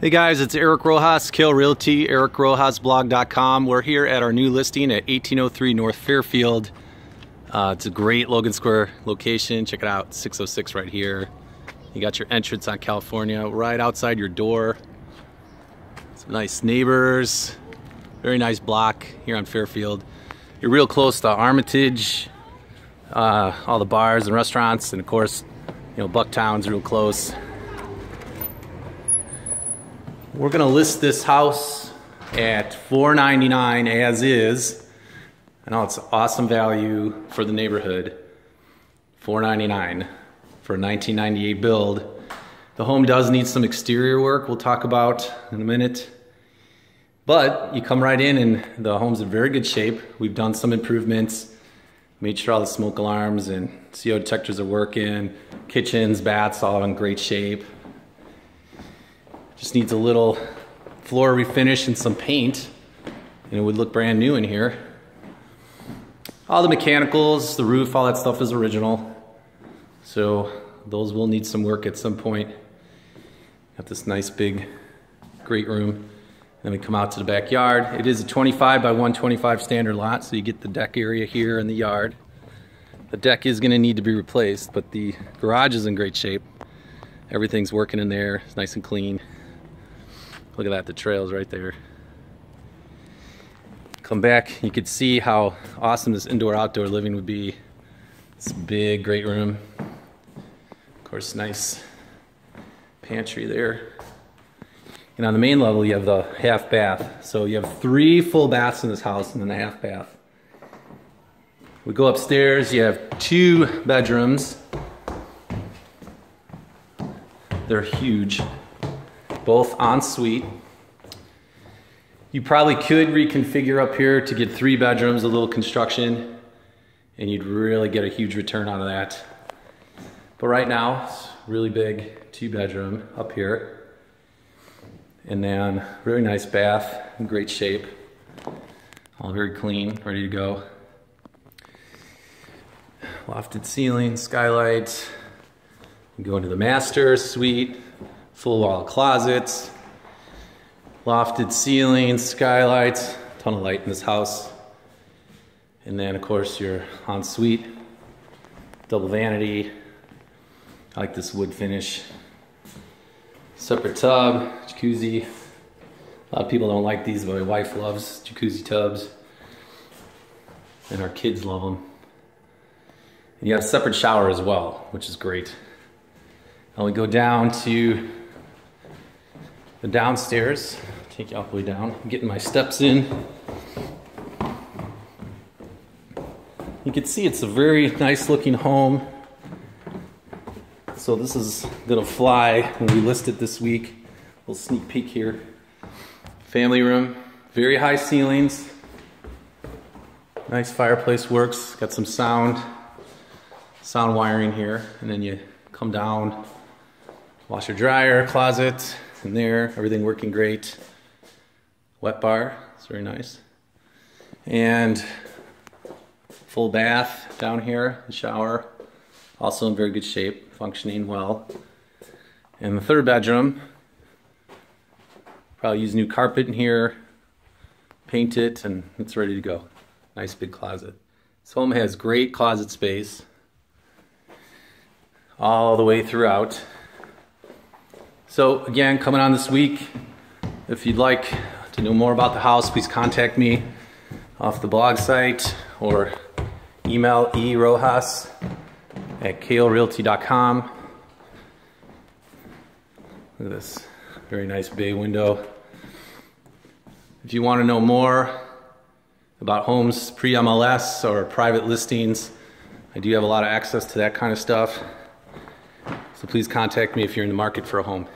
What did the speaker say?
Hey guys, it's Eric Rojas, Kale Realty, ericrojasblog.com. We're here at our new listing at 1803 North Fairfield. Uh, it's a great Logan Square location. Check it out, 606 right here. You got your entrance on California right outside your door. Some nice neighbors. Very nice block here on Fairfield. You're real close to Armitage, uh, all the bars and restaurants, and of course, you know, Bucktown's real close. We're gonna list this house at 499 as is. I know it's awesome value for the neighborhood. 499 for a 1998 build. The home does need some exterior work we'll talk about in a minute. But you come right in and the home's in very good shape. We've done some improvements, made sure all the smoke alarms and CO detectors are working, kitchens, baths, all in great shape. Just needs a little floor refinish and some paint and it would look brand new in here. All the mechanicals, the roof, all that stuff is original. So those will need some work at some point. Got this nice big great room. Then we come out to the backyard. It is a 25 by 125 standard lot, so you get the deck area here in the yard. The deck is gonna need to be replaced, but the garage is in great shape. Everything's working in there, it's nice and clean. Look at that, the trail's right there. Come back, you could see how awesome this indoor-outdoor living would be. A big, great room. Of course, nice pantry there. And on the main level, you have the half bath. So you have three full baths in this house and then a half bath. We go upstairs, you have two bedrooms. They're huge both ensuite. You probably could reconfigure up here to get three bedrooms, a little construction, and you'd really get a huge return out of that. But right now, it's really big, two bedroom up here. And then really nice bath, in great shape. All very clean, ready to go. Lofted ceiling, skylight. Go into the master suite full wall closets, lofted ceilings, skylights, ton of light in this house. And then of course your ensuite, double vanity. I like this wood finish. Separate tub, jacuzzi. A lot of people don't like these, but my wife loves jacuzzi tubs. And our kids love them. And you have a separate shower as well, which is great. And we go down to downstairs. Take you all the way down. I'm getting my steps in. You can see it's a very nice looking home. So this is gonna fly when we list it this week. A little sneak peek here. Family room, very high ceilings. Nice fireplace works, got some sound, sound wiring here. And then you come down, washer dryer, closet, in there, everything working great. Wet bar, it's very nice. And full bath down here, the shower, also in very good shape, functioning well. And the third bedroom, probably use new carpet in here, paint it, and it's ready to go. Nice big closet. This home has great closet space all the way throughout. So again, coming on this week, if you'd like to know more about the house, please contact me off the blog site or email erojas at kalerealty.com. Look at this, very nice bay window. If you want to know more about homes pre-MLS or private listings, I do have a lot of access to that kind of stuff. So please contact me if you're in the market for a home.